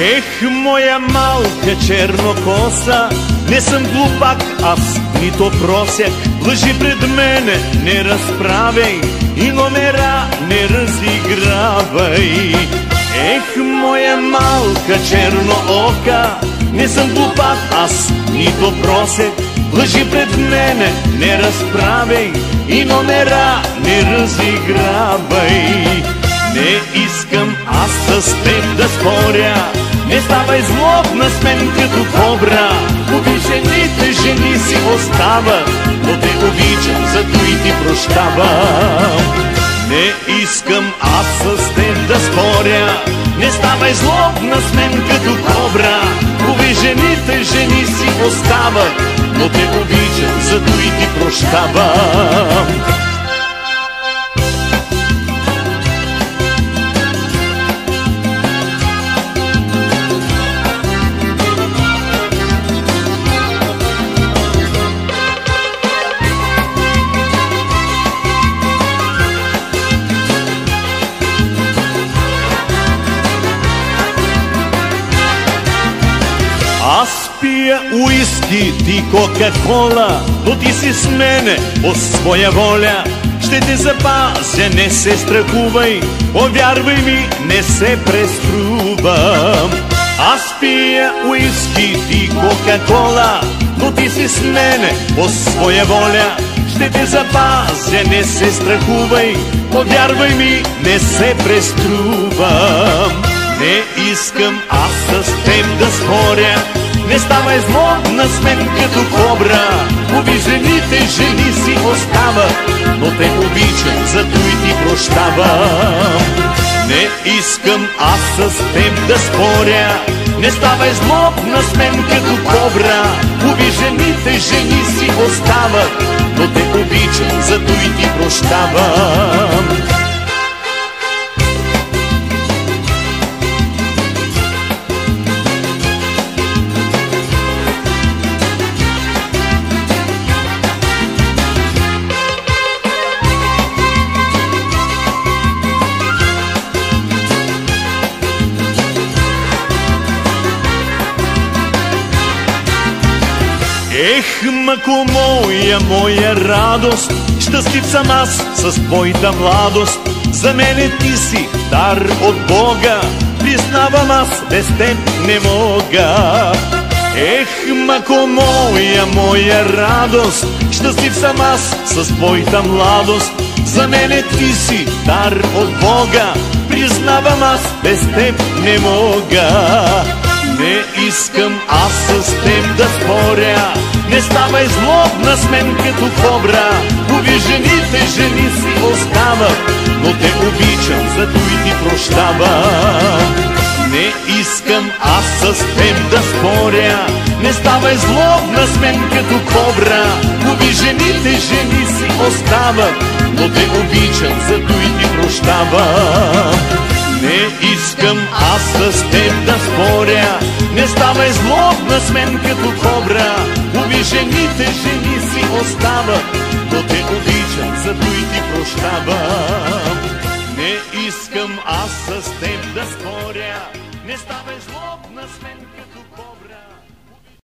Ех, моя малка чернокоса, не съм глупак, аз нито просяк. Лъжи пред мене не разправяй и номера не разигравай. Ех, моя малка черноока, не съм глупак, аз нито просяк. Лъжи пред мене не разправяй и номера не разигравай. Не искам аз с теб да споря, не ставай злобна с мен като кобра. Обижените жени си остават Но те обичам, зато и ти прощавам. Не искам аз с теб да споря. Не ставай злобна с мен като кобра. Обижените жени си остават Но те обичам, зато и ти прощавам Аз пия уиски, ти кока-кола, но ти си с мене по своя воля. Ще те запазя, не се страхувай, повярвай ми, не се преструвам. Аз пия уиски, ти кока-кола, но ти си с мене по своя воля. Ще те запазя, не се страхувай, повярвай ми, не се преструвам. Не искам аз с теб да споря, не ставай злобна с мен като кобра. Обижените жени си остават, но те обичам, зато и ти прощавам. Не искам аз с теб да споря, не ставай злобна с мен като кобра. Обижените жени си остават, но те обичам, зато и ти прощавам. Ех, мако моя, моя радост, щастлив съм аз с твоята младост. За мене ти си дар от Бога, признавам аз без теб не мога. Ех, мако моя, моя радост, щастлив съм аз с твоята младост. За мене ти си дар от Бога, признавам аз без теб не мога. Не искам аз с теб да споря, не ставай злобна с мен като кобра. Обижените жени си остават, но те обичам, зато и ти прощавам. Не искам аз с теб да споря, не ставай злобна с мен като кобра. Обижените жени си остават, но те обичам, зато и ти прощавам. Не искам аз с теб да споря, не ставай злобна с мен. Обижените жени си остават, но те обичам, зато и ти прощавам. Не искам аз с теб да споря,